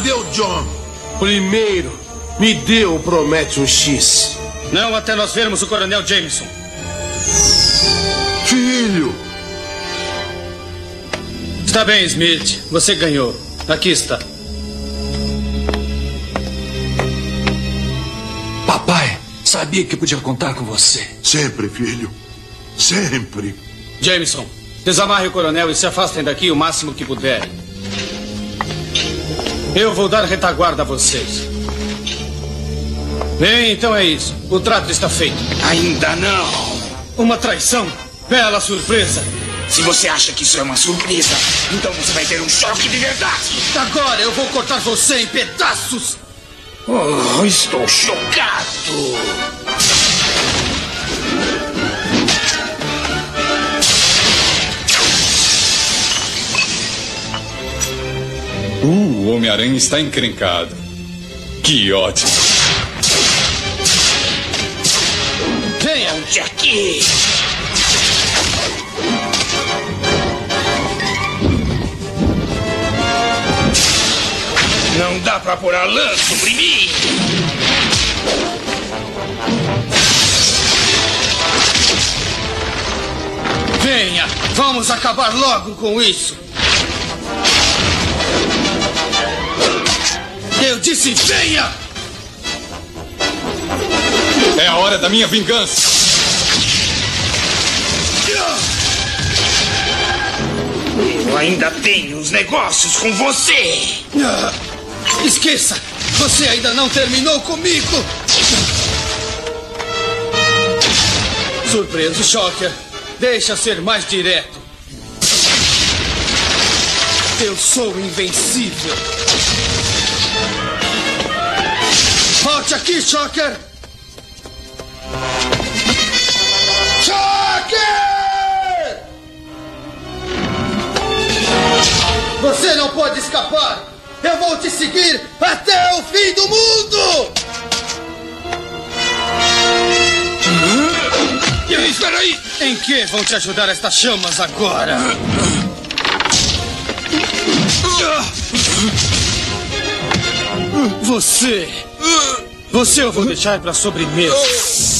Cadê o John? Primeiro, me dê o Promete um X. Não até nós vermos o Coronel Jameson. Filho! Está bem, Smith. Você ganhou. Aqui está. Papai, sabia que podia contar com você. Sempre, filho. Sempre. Jameson, desamarre o coronel e se afastem daqui o máximo que puderem. Eu vou dar retaguarda a vocês. Bem, então é isso. O trato está feito. Ainda não. Uma traição? Bela surpresa. Se você acha que isso é uma surpresa, então você vai ter um choque de verdade. Agora eu vou cortar você em pedaços. Oh, estou chocado. Uh, o Homem-Aranha está encrencado. Que ótimo. Venha aqui. Não dá pra pôr a lã sobre mim. Venha, vamos acabar logo com isso. Disse venha! É a hora da minha vingança. Eu ainda tenho uns negócios com você. Esqueça! Você ainda não terminou comigo! Surpreso, Shocker. Deixa ser mais direto. Eu sou invencível. Volte aqui, Shocker! Shocker! Você não pode escapar! Eu vou te seguir até o fim do mundo! Espera aí! Em que vão te ajudar estas chamas agora? Você! Você eu vou deixar para sobremesa.